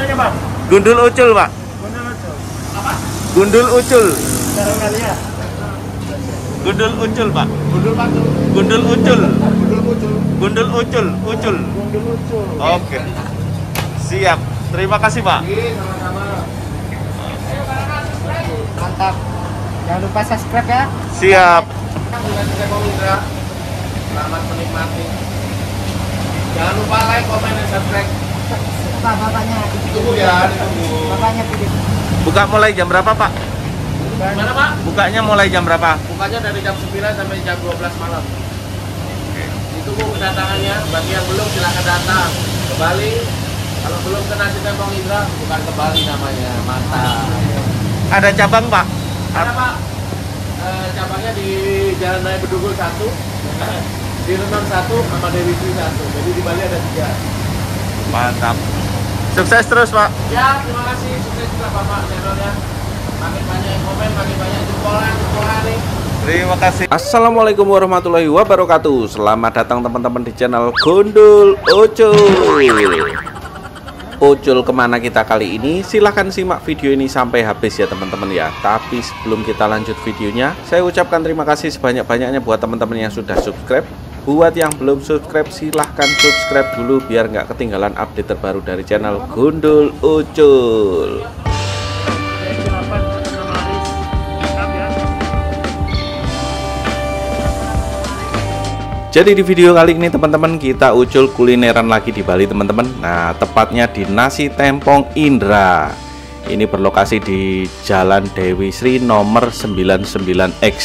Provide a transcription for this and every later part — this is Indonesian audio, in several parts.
channelnya bang? Gundul Ucul, Pak. Gundul Ucul. Apa? Gundul Ucul. Cara kalian? Gundul Ucul, Pak. Gundul Batu. Gundul Ucul. Gundul Ucul. Gundul Ucul, Ucul. Gundul Ucul. Oke. Siap. Terima kasih, Pak. Oke, sama-sama. Mantap. Jangan lupa subscribe ya. Siap. Selamat menikmati. Jangan lupa like, komen, dan subscribe. Pak, bapaknya Tunggu ya, ditunggu. bapaknya video. Buka mulai jam berapa, Pak? Mana Pak? Bukanya mulai jam berapa? Bukanya dari jam 9 sampai jam 12 malam. Ditunggu kedatangannya. Bagi yang belum silahkan datang ke Bali. Kalau belum ke Nasi Tempong Indra, bukan ke Bali namanya. Mantap. Ada cabang, Pak? Ada Pak. Eh, cabangnya di Jalan Raya Bedugul 1, di Renon 1, sama Dewi Sri 1. Jadi di Bali ada tiga. Mantap. Sukses terus, Pak. Ya, terima kasih. Sukses juga Bapak channelnya. Makin banyak yang komen, makin banyak jempolan, jempolan nih. Terima kasih. Assalamualaikum warahmatullahi wabarakatuh Selamat datang teman-teman di channel Gondol Ucul Ucul ke mana kita kali ini Silahkan simak video ini sampai habis ya teman-teman ya Tapi sebelum kita lanjut videonya Saya ucapkan terima kasih sebanyak-banyaknya buat teman-teman yang sudah subscribe Buat yang belum subscribe silahkan subscribe dulu Biar nggak ketinggalan update terbaru dari channel Gondol Ucul. Jadi di video kali ini teman-teman kita ucul kulineran lagi di Bali teman-teman. Nah tepatnya di Nasi Tempong Indra. Ini berlokasi di Jalan Dewi Sri nomor 99X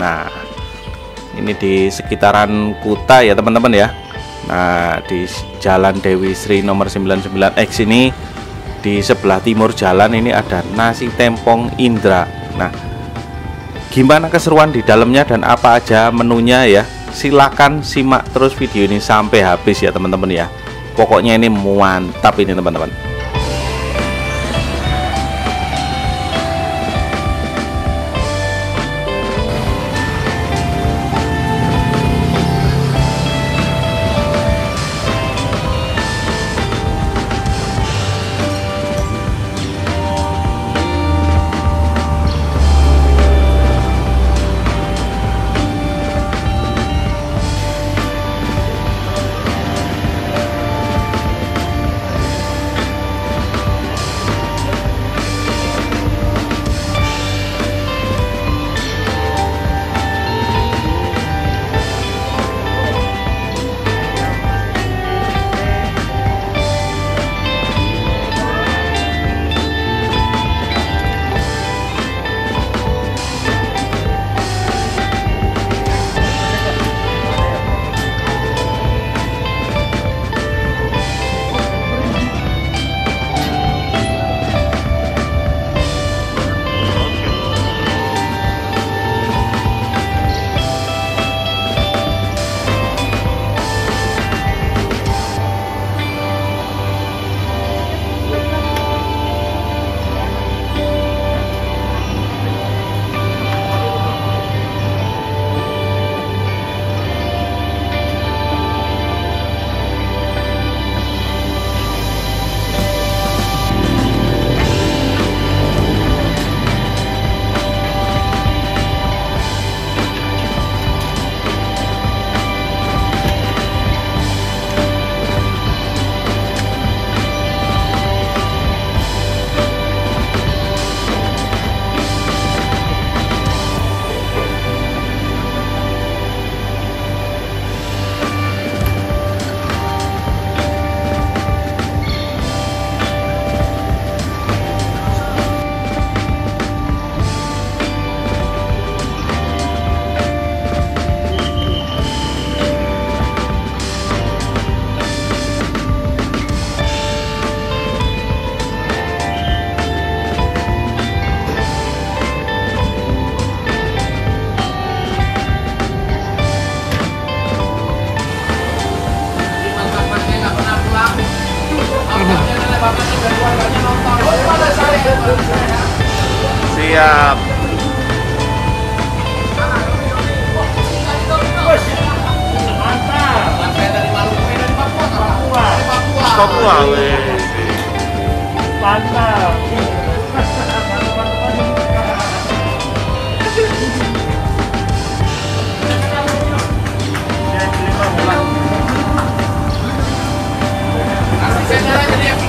Nah ini di sekitaran Kuta ya teman-teman ya. Nah di Jalan Dewi Sri nomor 99X ini Di sebelah timur jalan ini ada Nasi Tempong Indra. Nah gimana keseruan di dalamnya dan apa aja menunya ya? Silakan simak terus video ini sampai habis ya teman-teman ya. Pokoknya ini mantap ini teman-teman Papua. Weh. Mantap. Jadi yang.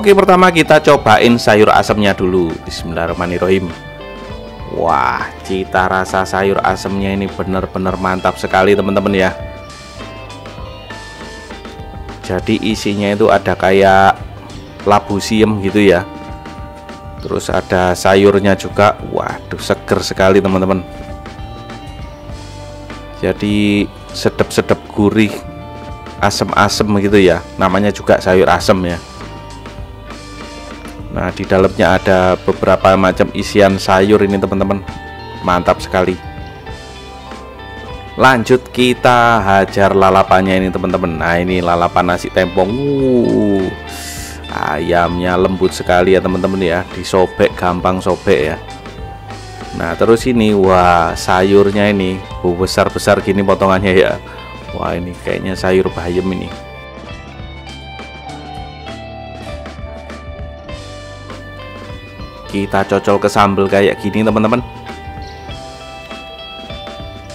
Oke pertama kita cobain sayur asemnya dulu. Bismillahirrahmanirrahim. Wah cita rasa sayur asemnya ini benar-benar mantap sekali teman-teman ya. Jadi isinya itu ada kayak labu siem gitu ya. Terus ada sayurnya juga. Waduh seger sekali teman-teman. Jadi sedap-sedap gurih Asem-asem gitu ya. Namanya juga sayur asem ya Nah, di dalamnya ada beberapa macam isian sayur ini, teman-teman. Mantap sekali. Lanjut kita hajar lalapannya ini, teman-teman. Nah, ini lalapan nasi tempong. Uh, ayamnya lembut sekali ya, teman-teman ya. Disobek gampang sobek ya. Nah, terus ini wah, sayurnya ini besar-besar gini potongannya ya. Wah, ini kayaknya sayur bayam ini. Kita cocol ke sambal kayak gini teman-teman.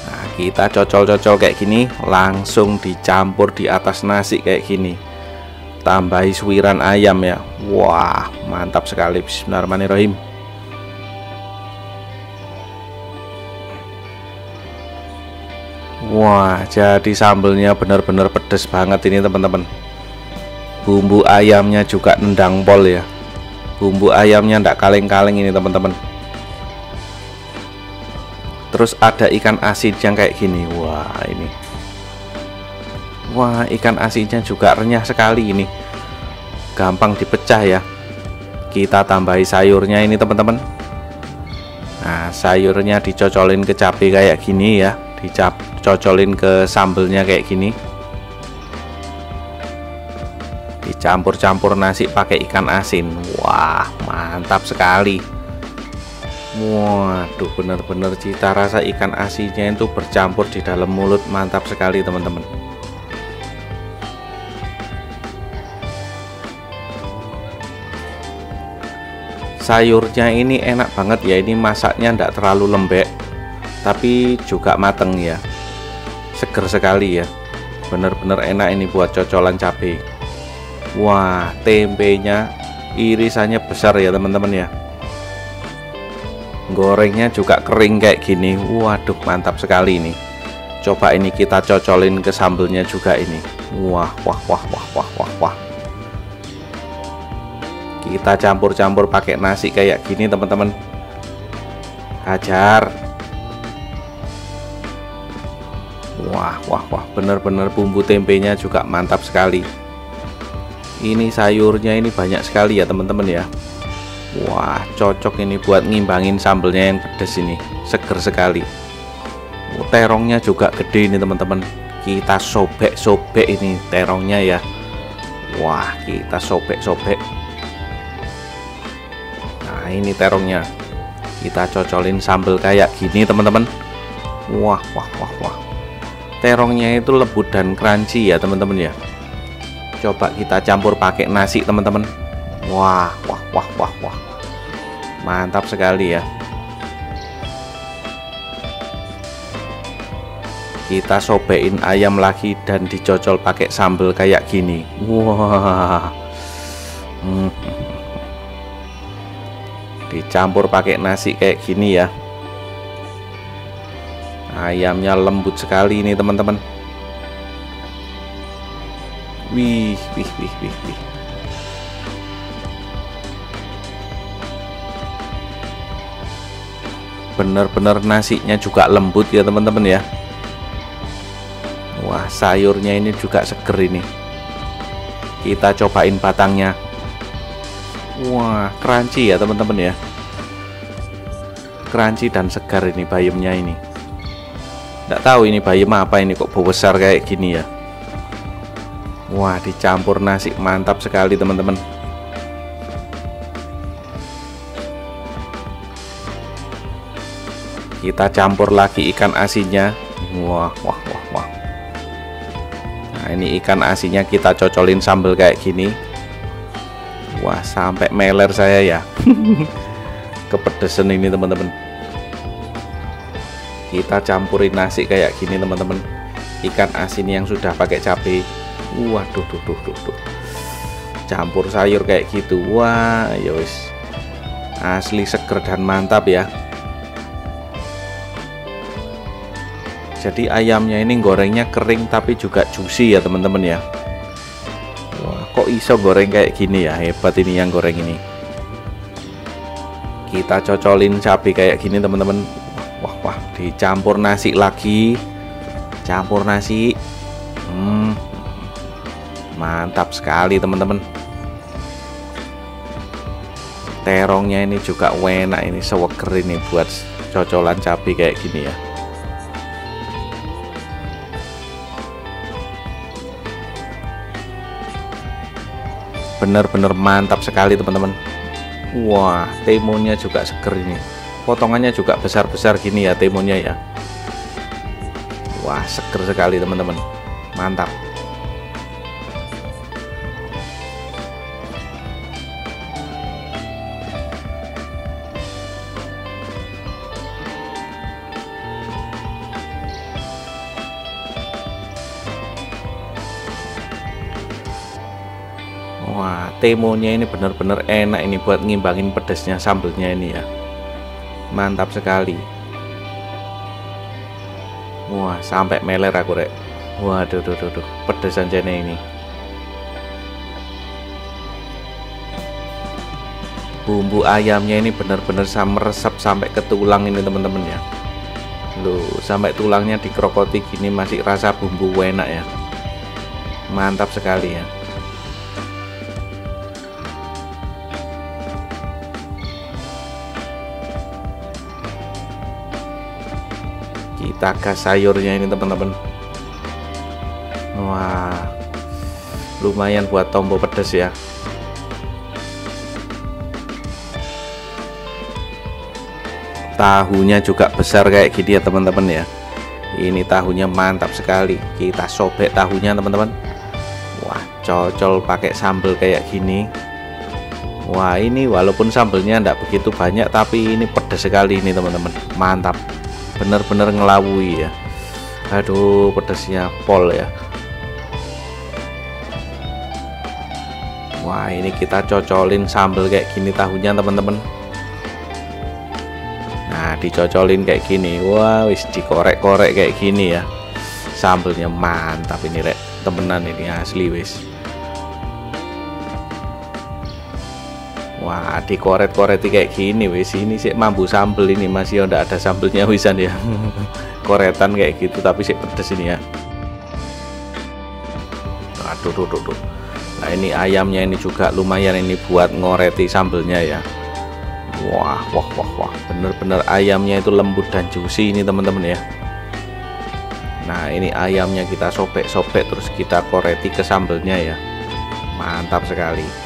Nah kita cocol-cocol kayak gini langsung dicampur di atas nasi kayak gini. Tambahi suiran ayam ya. Wah mantap sekali. Bismillahirrahmanirrahim. Wah, jadi sambelnya benar-benar pedes banget ini teman-teman. Bumbu ayamnya juga nendang pol ya bumbu ayamnya ndak kaleng-kaleng ini teman-teman. Terus ada ikan asin yang kayak gini. Wah ini. Wah ikan asinnya juga renyah sekali ini. Gampang dipecah ya. Kita tambahi sayurnya ini teman-teman. Nah sayurnya dicocolin ke cabai kayak gini ya. Dicocolin ke sambelnya kayak gini dicampur-campur nasi pakai ikan asin. Wah mantap sekali. Waduh bener-bener cita rasa ikan asinnya itu bercampur di dalam mulut. Mantap sekali teman-teman. Sayurnya ini enak banget ya. Ini masaknya tidak terlalu lembek tapi juga mateng ya. Seger sekali ya. Bener-bener enak ini buat cocolan cabai Wah, tempenya irisannya besar ya teman-teman ya. Gorengnya juga kering kayak gini. Waduh, mantap sekali ini. Coba ini kita cocolin ke sambelnya juga ini. Wah, wah, wah, wah, wah, wah, wah. Kita campur-campur pakai nasi kayak gini teman-teman. Hajar. Wah, wah, wah, bener-bener bumbu tempenya juga mantap sekali ini sayurnya ini banyak sekali ya teman-teman ya. Wah cocok ini buat ngimbangin sambelnya yang pedas ini. Seger sekali. Terongnya juga gede ini teman-teman. Kita sobek-sobek ini terongnya ya. Wah kita sobek-sobek. Nah ini terongnya. Kita cocolin sambel kayak gini teman-teman. Wah wah wah wah. Terongnya itu lembut dan crunchy ya teman-teman ya coba kita campur pakai nasi teman-teman. Wah wah wah wah wah. Mantap sekali ya. Kita sobein ayam lagi dan dicocol pakai sambal kayak gini. Wah. Hmm. dicampur pakai nasi kayak gini ya. Ayamnya lembut sekali ini teman-teman Wih, wih, wih, wih, wih. Bener-bener nasinya juga lembut ya teman-teman ya. Wah, sayurnya ini juga seger ini. Kita cobain batangnya. Wah, crunchy ya teman-teman ya. Crunchy dan segar ini bayamnya ini. Tidak tahu ini bayam apa ini kok besar kayak gini ya. Wah dicampur nasi mantap sekali teman-teman. Kita campur lagi ikan asinnya Wah wah wah wah. Nah ini ikan asinnya kita cocolin sambal kayak gini. Wah sampai meler saya ya. Kepedesan ini teman-teman. Kita campurin nasi kayak gini teman-teman. Ikan asin yang sudah pakai cabai waduh duh duh duh duh. Campur sayur kayak gitu. Wah ya wis. Asli seger dan mantap ya. Jadi ayamnya ini gorengnya kering tapi juga juicy ya teman-teman ya. Wah kok iso goreng kayak gini ya? Hebat ini yang goreng ini. Kita cocolin cabai kayak gini teman-teman. Wah wah dicampur nasi lagi. Campur nasi mantap sekali teman-teman. Terongnya ini juga enak ini seweger ini buat cocolan cabai kayak gini ya. Benar-benar mantap sekali teman-teman. Wah timunnya juga seger ini. Potongannya juga besar-besar gini ya timunnya ya. Wah seger sekali teman-teman. Mantap temonya ini benar-benar enak ini buat ngimbangin pedasnya sambelnya ini ya. Mantap sekali. Wah, sampai meler aku rek. Waduh, duh, duh, duh, pedas anjane ini. Bumbu ayamnya ini benar-benar meresap sampai ke tulang ini teman-teman ya. Loh, sampai tulangnya dikrokoti gini masih rasa bumbu enak ya. Mantap sekali ya. Kita gas sayurnya ini teman-teman. Wah lumayan buat tombol pedas ya. Tahunya juga besar kayak gini ya teman-teman ya. Ini tahunya mantap sekali. Kita sobek tahunya teman-teman. Wah cocol pakai sambal kayak gini. Wah ini walaupun sambelnya tidak begitu banyak tapi ini pedas sekali ini teman-teman. Mantap bener-bener ngelawui ya. Aduh pedasnya pol ya. Wah ini kita cocolin sambal kayak gini tahunya teman-teman. Nah dicocolin kayak gini. Wah wis dikorek-korek kayak gini ya. Sambelnya mantap ini rek. Temenan ini asli wis Wah, dikoret-koret kayak gini wis ini sih mambu sambel ini masih udah ada sambelnya wisan ya. Koretan kayak gitu tapi sih pedes ini ya. Aduh, duh, duh, duh. Nah, ini ayamnya ini juga lumayan ini buat ngoreti sambelnya ya. Wah, wah, wah, wah. Bener-bener ayamnya itu lembut dan juicy ini teman-teman ya. Nah, ini ayamnya kita sobek-sobek terus kita koreti ke sambelnya ya. Mantap sekali.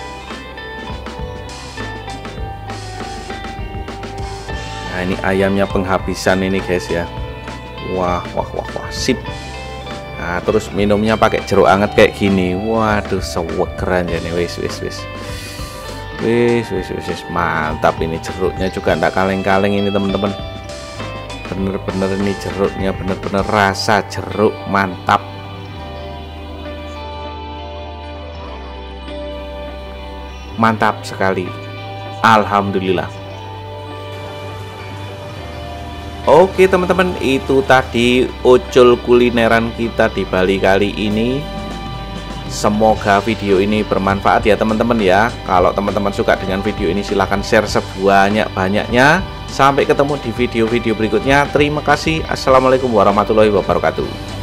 Nah ini ayamnya penghabisan ini guys ya. Wah wah wah wah sip. Nah terus minumnya pakai jeruk anget kayak gini. Waduh sewegeran ya nih wis wis wis. Wis wis wis, wis. mantap ini jeruknya juga ndak kaleng-kaleng ini teman-teman. Bener-bener ini jeruknya bener-bener rasa jeruk mantap. Mantap sekali. Alhamdulillah Oke teman-teman itu tadi ucul kulineran kita di Bali kali ini. Semoga video ini bermanfaat ya teman-teman ya. Kalau teman-teman suka dengan video ini silahkan share sebanyak-banyaknya. Sampai ketemu di video-video berikutnya. Terima kasih. Assalamualaikum warahmatullahi wabarakatuh